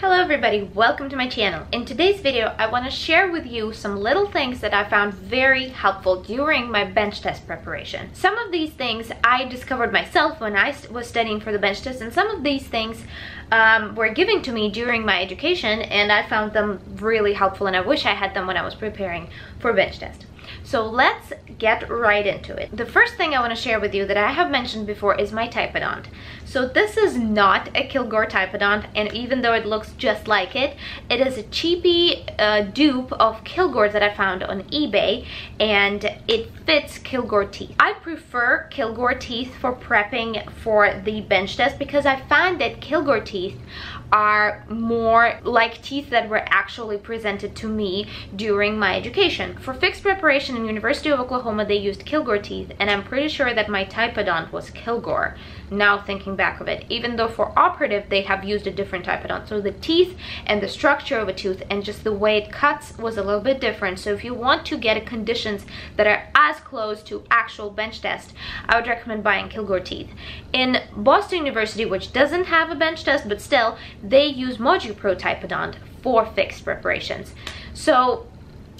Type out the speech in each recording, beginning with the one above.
Hello everybody, welcome to my channel. In today's video, I want to share with you some little things that I found very helpful during my bench test preparation. Some of these things I discovered myself when I was studying for the bench test and some of these things um, were given to me during my education and I found them really helpful and I wish I had them when I was preparing for bench test. So let's get right into it. The first thing I want to share with you that I have mentioned before is my Typodont. So this is not a Kilgore Typodont and even though it looks just like it, it is a cheapy uh, dupe of Kilgore that I found on eBay and it fits Kilgore teeth. I prefer Kilgore teeth for prepping for the bench test because I find that Kilgore teeth are more like teeth that were actually presented to me during my education. For fixed preparation in University of Oklahoma, they used Kilgore teeth, and I'm pretty sure that my typodont was Kilgore, now thinking back of it, even though for operative, they have used a different typodont. So the teeth and the structure of a tooth and just the way it cuts was a little bit different. So if you want to get conditions that are as close to actual bench test, I would recommend buying Kilgore teeth. In Boston University, which doesn't have a bench test, but still, they use ModuPRO Typodont for fixed preparations. So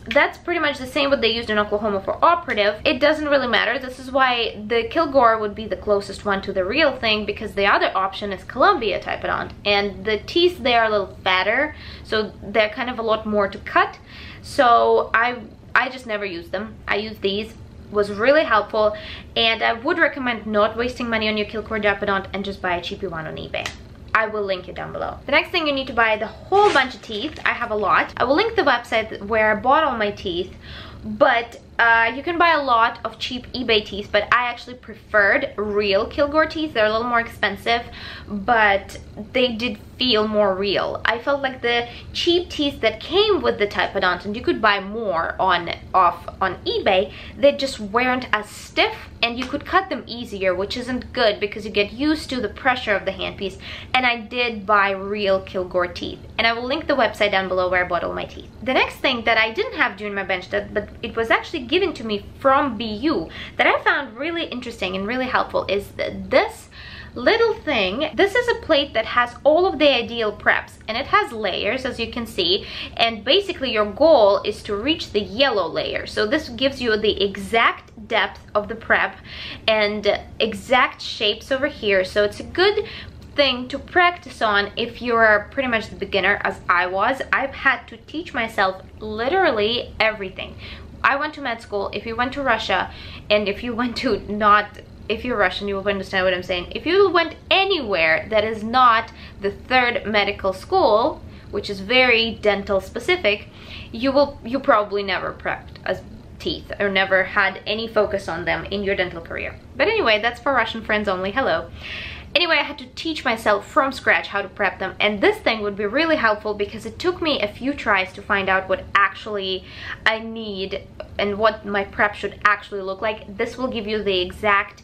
that's pretty much the same what they used in Oklahoma for operative. It doesn't really matter. This is why the Kilgore would be the closest one to the real thing because the other option is Columbia Typodont. And the teeth they are a little fatter, so they're kind of a lot more to cut. So I, I just never use them. I use these was really helpful and I would recommend not wasting money on your Kilgore Typodont and just buy a cheapy one on eBay. I will link it down below. The next thing you need to buy the whole bunch of teeth. I have a lot. I will link the website where I bought all my teeth, but uh, you can buy a lot of cheap eBay teeth, but I actually preferred real Kilgore teeth. They're a little more expensive, but they did feel more real. I felt like the cheap teeth that came with the Typodont, and you could buy more on off on eBay, they just weren't as stiff and you could cut them easier, which isn't good because you get used to the pressure of the handpiece. And I did buy real Kilgore teeth. And I will link the website down below where I bought all my teeth. The next thing that I didn't have during my bench test, but it was actually given to me from BU that I found really interesting and really helpful is this little thing. This is a plate that has all of the ideal preps and it has layers as you can see and basically your goal is to reach the yellow layer. So this gives you the exact depth of the prep and exact shapes over here. So it's a good thing to practice on if you're pretty much the beginner as I was. I've had to teach myself literally everything. I went to med school, if you went to Russia, and if you went to not if you're Russian, you will understand what I'm saying. If you went anywhere that is not the third medical school, which is very dental specific, you will you probably never prepped as teeth or never had any focus on them in your dental career. But anyway, that's for Russian friends only. Hello. Anyway, I had to teach myself from scratch how to prep them and this thing would be really helpful because it took me a few tries to find out what actually I need and what my prep should actually look like. This will give you the exact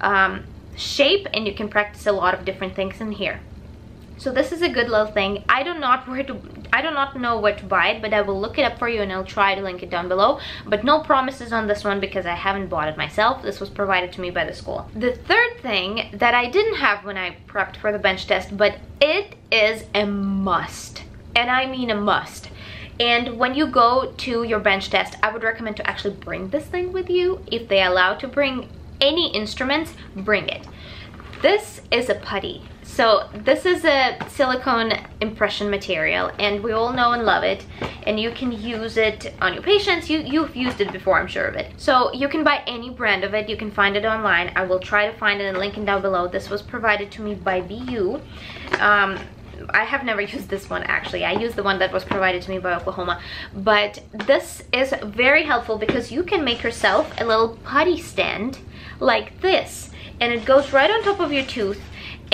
um, shape and you can practice a lot of different things in here. So this is a good little thing. I do not where to I do not know where to buy it, but I will look it up for you and I'll try to link it down below. But no promises on this one because I haven't bought it myself. This was provided to me by the school. The third thing that I didn't have when I prepped for the bench test, but it is a must. And I mean a must. And when you go to your bench test, I would recommend to actually bring this thing with you. If they allow to bring any instruments, bring it. This is a putty. So this is a silicone impression material and we all know and love it and you can use it on your patients. You, you've used it before, I'm sure of it. So you can buy any brand of it. You can find it online. I will try to find it and link it down below. This was provided to me by BU. Um, I have never used this one actually. I used the one that was provided to me by Oklahoma. But this is very helpful because you can make yourself a little putty stand like this. And it goes right on top of your tooth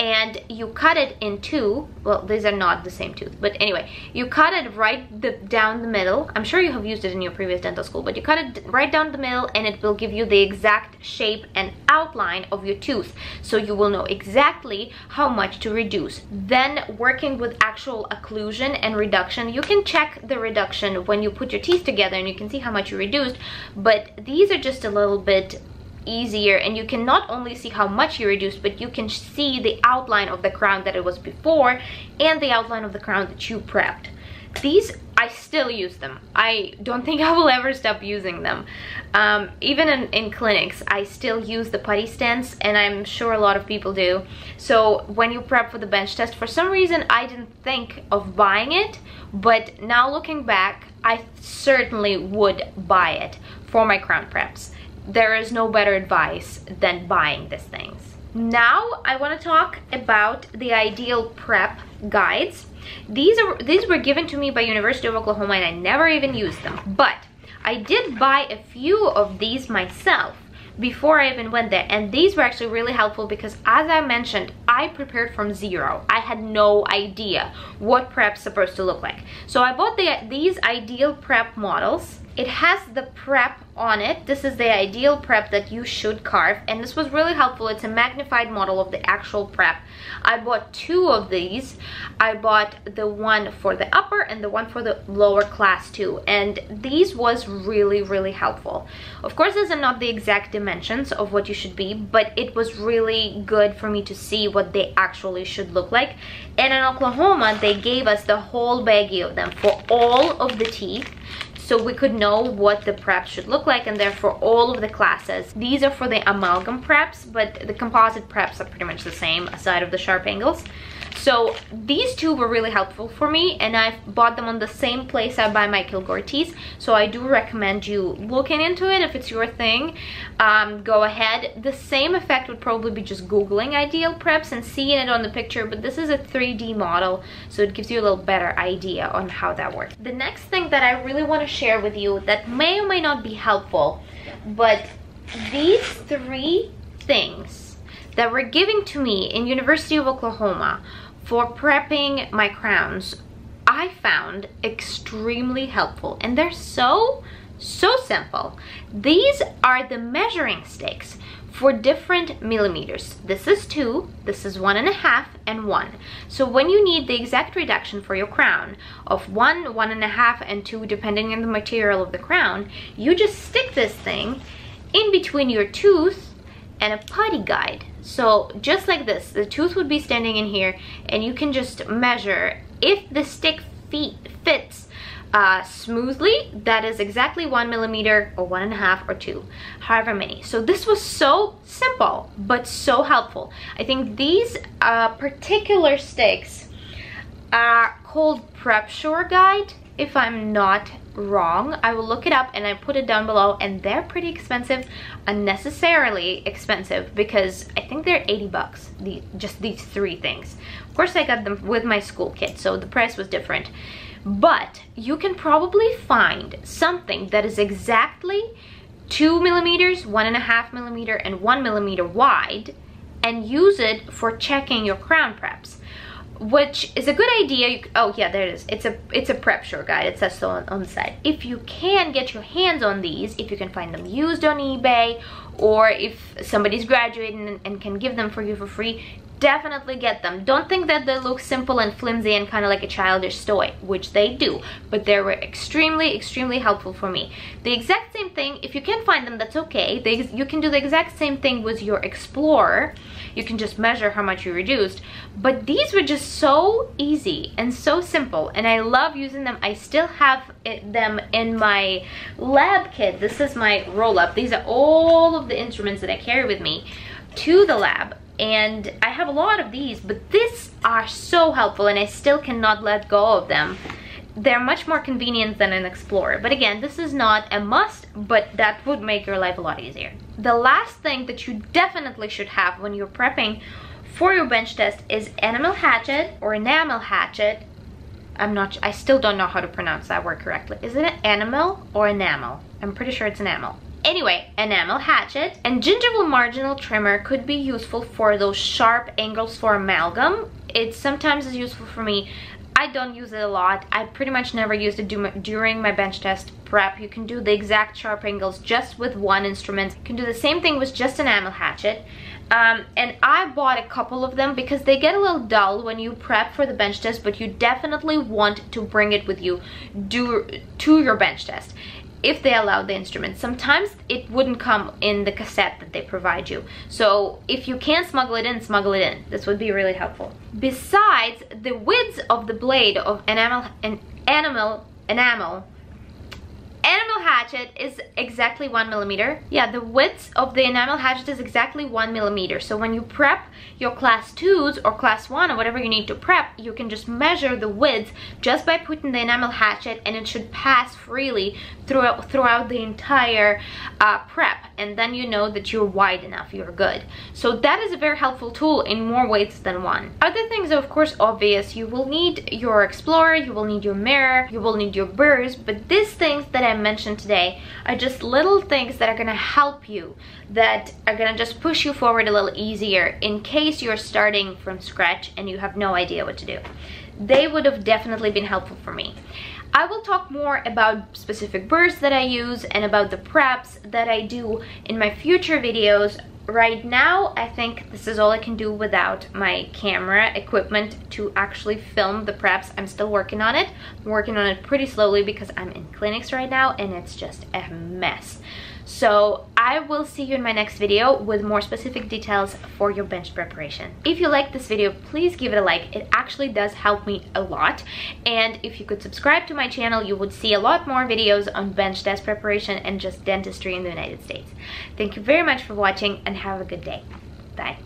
and you cut it in two. Well these are not the same tooth but anyway you cut it right the, down the middle. I'm sure you have used it in your previous dental school but you cut it right down the middle and it will give you the exact shape and outline of your tooth. So you will know exactly how much to reduce. Then working with actual occlusion and reduction you can check the reduction when you put your teeth together and you can see how much you reduced but these are just a little bit easier and you can not only see how much you reduced but you can see the outline of the crown that it was before and the outline of the crown that you prepped these I still use them. I don't think I will ever stop using them. Um, even in, in clinics, I still use the putty stents and I'm sure a lot of people do. So when you prep for the bench test, for some reason I didn't think of buying it, but now looking back, I certainly would buy it for my crown preps. There is no better advice than buying these things. Now I want to talk about the ideal prep guides. These are these were given to me by University of Oklahoma and I never even used them. But I did buy a few of these myself before I even went there and these were actually really helpful because as I mentioned I prepared from zero I had no idea what prep's supposed to look like so I bought the, these ideal prep models it has the prep on it. This is the ideal prep that you should carve and this was really helpful. It's a magnified model of the actual prep. I bought two of these. I bought the one for the upper and the one for the lower class too and these was really really helpful. Of course these are not the exact dimensions of what you should be but it was really good for me to see what they actually should look like and in Oklahoma they gave us the whole baggie of them for all of the teeth so we could know what the prep should look like and therefore all of the classes. These are for the amalgam preps, but the composite preps are pretty much the same aside of the sharp angles. So these two were really helpful for me and I've bought them on the same place I buy my Kilgore tees. So I do recommend you looking into it if it's your thing. Um, go ahead. The same effect would probably be just Googling ideal preps and seeing it on the picture, but this is a 3D model, so it gives you a little better idea on how that works. The next thing that I really want to share with you that may or may not be helpful, but these three things that were given to me in University of Oklahoma for prepping my crowns I found extremely helpful and they're so so simple. These are the measuring sticks for different millimeters. This is two this is one and a half and one. So when you need the exact reduction for your crown of one one and a half and two depending on the material of the crown you just stick this thing in between your tooth and a putty guide so just like this, the tooth would be standing in here and you can just measure if the stick feet fits uh, smoothly, that is exactly one millimeter or one and a half or two, however many. So this was so simple, but so helpful. I think these uh, particular sticks are called Prep Sure Guide, if I'm not wrong i will look it up and i put it down below and they're pretty expensive unnecessarily expensive because i think they're 80 bucks the just these three things. Of course i got them with my school kit so the price was different. But you can probably find something that is exactly two millimeters one and a half millimeter and one millimeter wide and use it for checking your crown preps which is a good idea. oh yeah, there it is. It's a it's a prep sure guide. It says so on, on the side. If you can get your hands on these, if you can find them used on eBay, or if somebody's graduating and, and can give them for you for free, definitely get them. Don't think that they look simple and flimsy and kind of like a childish toy, which they do, but they were extremely, extremely helpful for me. The exact same thing, if you can't find them, that's okay. They, you can do the exact same thing with your Explorer. You can just measure how much you reduced, but these were just so easy and so simple, and I love using them. I still have it, them in my lab kit. This is my roll-up. These are all of the instruments that I carry with me to the lab and I have a lot of these but these are so helpful and I still cannot let go of them. They're much more convenient than an Explorer. But again this is not a must but that would make your life a lot easier. The last thing that you definitely should have when you're prepping for your bench test is enamel hatchet or enamel hatchet. I'm not I still don't know how to pronounce that word correctly. Is it an enamel or enamel? I'm pretty sure it's enamel Anyway, enamel hatchet and gingival marginal trimmer could be useful for those sharp angles for amalgam. It sometimes is useful for me. I don't use it a lot. I pretty much never used it during my bench test prep. You can do the exact sharp angles just with one instrument. You can do the same thing with just an enamel hatchet. Um, and I bought a couple of them because they get a little dull when you prep for the bench test, but you definitely want to bring it with you do, to your bench test if they allow the instrument. Sometimes it wouldn't come in the cassette that they provide you. So if you can smuggle it in, smuggle it in. This would be really helpful. Besides, the width of the blade of enamel, an enamel, enamel hatchet is exactly one millimeter. Yeah, the width of the enamel hatchet is exactly one millimeter. So when you prep your class twos or class one or whatever you need to prep, you can just measure the width just by putting the enamel hatchet and it should pass freely throughout, throughout the entire uh, prep. And then you know that you're wide enough, you're good. So that is a very helpful tool in more ways than one. Other things are of course obvious. You will need your Explorer, you will need your mirror, you will need your burrs, but these things that I mentioned today are just little things that are gonna help you, that are gonna just push you forward a little easier in case you're starting from scratch and you have no idea what to do. They would have definitely been helpful for me. I will talk more about specific burrs that I use and about the preps that I do in my future videos right now I think this is all I can do without my camera equipment to actually film the preps. I'm still working on it. I'm working on it pretty slowly because I'm in clinics right now and it's just a mess. So I will see you in my next video with more specific details for your bench preparation. If you like this video, please give it a like. It actually does help me a lot. And if you could subscribe to my channel, you would see a lot more videos on bench test preparation and just dentistry in the United States. Thank you very much for watching and have a good day. Bye.